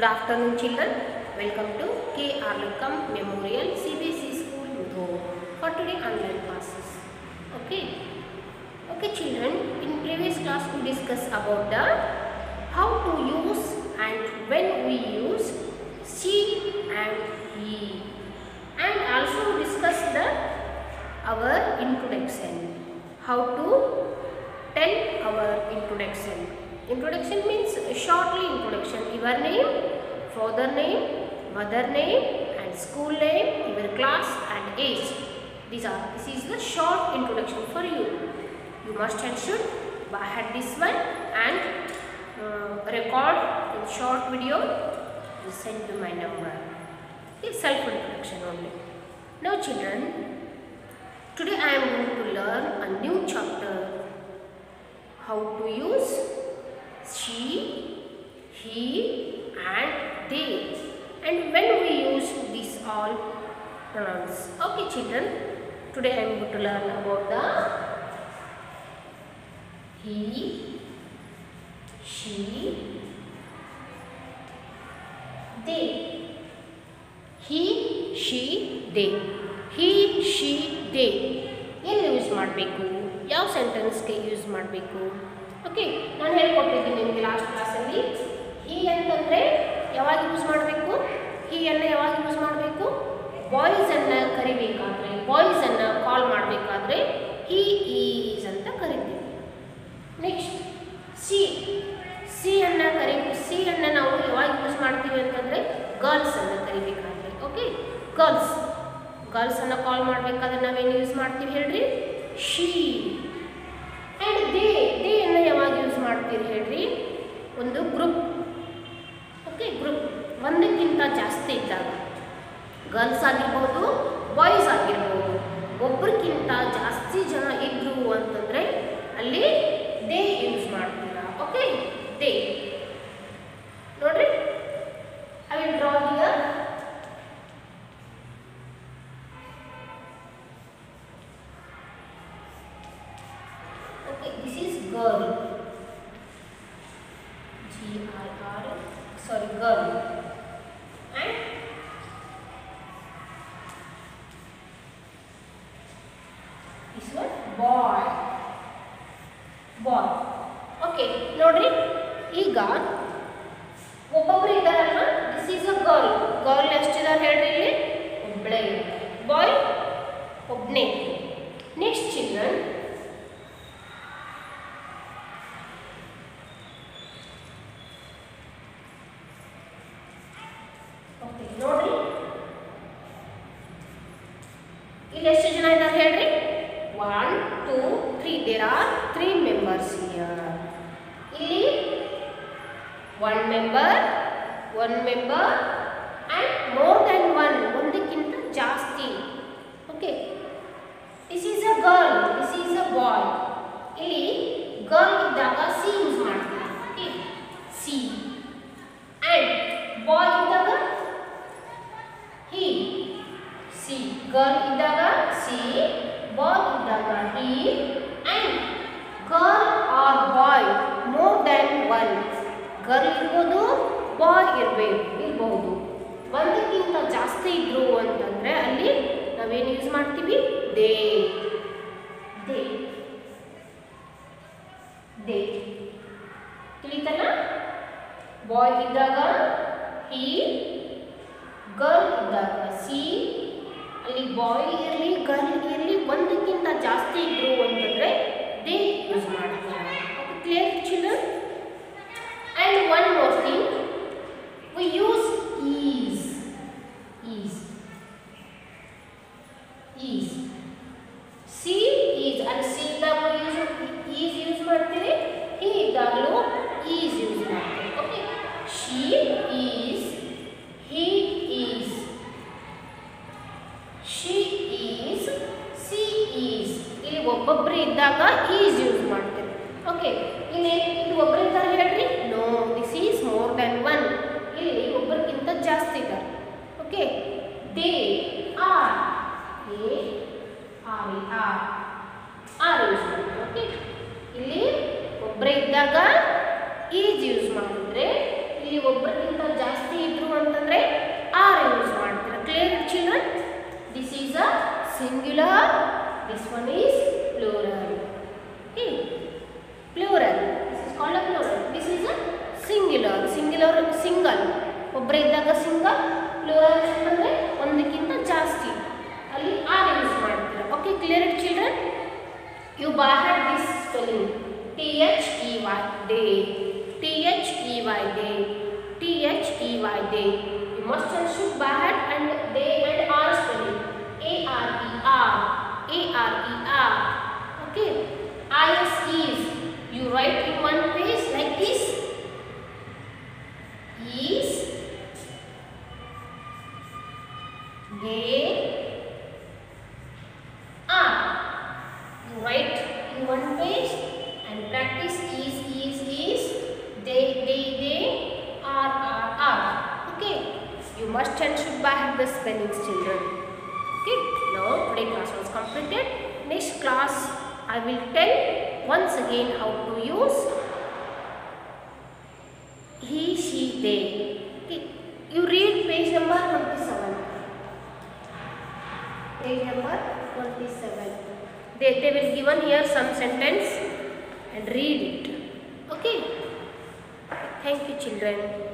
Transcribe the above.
Good afternoon, children. Welcome to K.R. Lakkam Memorial CBSE School, Mudho, for today online classes. Okay. Okay, children. In previous class, we discussed about the how to use and when we use she and he, and also discussed the our introduction. How to tell our introduction. Introduction means shortly introduction. Your name, father name, mother name, and school name, your class and age. These are this is the short introduction for you. You must and should head this one and uh, record in short video. You send to my number. It's self introduction only. Now, children, Today I am going to learn a new chapter. How to use she, he and they. And when we use these all pronouns. Okay children, today I am going to learn about the he, she, they. He, she, they. He she they ಎಲ್ಲಿ use ಮಾಡಬೇಕು ಯಾವ ಸೆಂಟೆನ್ಸ್ಗೆ use ಮಾಡಬೇಕು okay ನಾನು ಹೇಳ್ಕೊಟ್ಟಿದ್ದೀನಿ ನಿಮಗೆ last ಕ್ಲಾಸಲ್ಲಿ ಹಿ ಅಂತಂದರೆ ಯಾವಾಗ use ಮಾಡಬೇಕು? ಹೀಯನ್ನು ಯಾವಾಗ ಯೂಸ್ ಮಾಡಬೇಕು? ಬಾಯ್ಸನ್ನು ಕರಿಬೇಕಾದ್ರೆ ಬಾಯ್ಸನ್ನು ಕಾಲ್ ಮಾಡಬೇಕಾದ್ರೆ ಹಿ, ಈಸ್ ಅಂತ ಕರಿತೀವಿ. ನೆಕ್ಸ್ಟ್ ಸಿ ಸಿ ಅನ್ನು ಕರಿ ಅನ್ನು ನಾವು ಯಾವಾಗ ಯೂಸ್ ಮಾಡ್ತೀವಿ ಅಂತಂದರೆ ಗರ್ಲ್ಸನ್ನು ಕರಿಬೇಕಾದ್ರೆ ಓಕೆ ಗರ್ಲ್ಸ್ ಗರ್ಲ್ಸನ್ನು ಕಾಲ್ ಮಾಡಬೇಕಾದ್ರೆ ನಾವೇನು ಯೂಸ್ ಮಾಡ್ತೀವಿ ಹೇಳ್ರಿ? ಶೀ ಆ್ಯಂಡ್ ದೇ ಮಾಡ್ತೀರಿ ಹೇಳ್ರಿ. ಒಂದು ಗ್ರೂಪ್ ಓಕೆ ಗ್ರೂಪ್ ಒಂದಕ್ಕಿಂತ ಜಾಸ್ತಿ ಇದ್ದಾಗ ಗರ್ಲ್ಸ್ ಆಗಿರ್ಬೋದು ಬಾಯ್ಸ್ ಆಗಿರ್ಬೋದು, ಒಬ್ರಿಗಿಂತ ಜಾಸ್ತಿ ಜನ ಇದ್ರು ಅಂತಂದರೆ ಅಲ್ಲಿ ದೇ ಯೂಸ್ ಮಾಡ್ತೀರಾ? Okay they Sorry, girl. And this one boy. Boy. Okay, ನೋಡ್ರಿ ಈಗ ಒಬ್ಬೊಬ್ರು ಇದ್ದಾರಲ್ವ this is a girl girl ಎಷ್ಟಿದ್ದಾರೆ ಹೇಳ್ರಿ ಇಲ್ಲಿ ಒಬ್ಬಳೇ ಬಾಯ್ ಒಬ್ಬನೇ ನೆಕ್ಸ್ಟ್ ಚಿಲ್ಡ್ರನ್ ಇಲ್ಲಿ ಎಷ್ಟು ಜನ ಇದ್ದಾರೆ ಹೇಳ್ರಿ? One two three there are three members here ಇಲ್ಲಿ one member one member and more than one ಒಂದಕ್ಕಿಂತ ಜಾಸ್ತಿ. Okay this is a girl this is a boy ಇಲ್ಲಿ ಗರ್ಲ್ ಇದ್ದಾಗ ಸಿ ಯೂಸ್ ಮಾಡ್ತೀವಿ ಓಕೆ ಸಿ ಆ್ಯಂಡ್ ಬಾಯ್ ಇದ್ದಾಗ he she girl ಇದ್ದಾಗ she boy ಇದ್ದಾಗ he and girl are boy more than one girl ಇರ್ಬೋದು boy ಇರಬೇಕು ಇರಬಹುದು ಒಂದಕ್ಕಿಂತ ಜಾಸ್ತಿ ಇದ್ರು ಅಂತಂದರೆ ಅಲ್ಲಿ ನಾವೇನು ಯೂಸ್ ಮಾಡ್ತೀವಿ? ದೇ. ದೇ. ದೇ. ತಿಳಿತಲ್ಲ? ಬಾಯ್ ಇದ್ದಾಗ ಹಿ, ಗರ್ಲ್ ಇದ್ದಾಗ ಸಿ. ಅಲ್ಲಿ ಬಾಯ್ ಇರಲಿ, ಗರ್ಲ್ ಇರಲಿ ಒಂದಕ್ಕಿಂತ ಜಾಸ್ತಿ ಇದ್ರು ಅಂತಂದರೆ ದೇ ಯೂಸ್ ಮಾಡ್ತೀವಿ. Clear Okay, they are. They are. Are use ಮಾಡೋದು ಓಕೆ. ಇಲ್ಲಿ ಒಬ್ಬರೇ ಇದ್ದಾಗ ಈಸ್ ಯೂಸ್ ಮಾಡಿದ್ರೆ ಇಲ್ಲಿ ಒಬ್ಬರಿಗಿಂತ ಜಾಸ್ತಿ ಇದ್ರು ಅಂತಂದರೆ ಆರ್ ಯೂಸ್ ಮಾಡ್ತಾರೆ? Clear children this is a singular this one is plural okay plural this is called a plural this is a singular singular single ಒಬ್ಬರೇ ಇದ್ದಾಗ single day by. You must and should by and they and are spelling. A R E R. A R E R. Okay. I S is. You write in one place like this. Is. They. Are. You write in one page and practice is, is, is. They, they, they are you must and should have the spellings children okay now today class was completed next class i will tell once again how to use he, she, they. Okay. You read page number 27. Page number 27. They, they will given here some sentence and read it. Okay. Thank you children.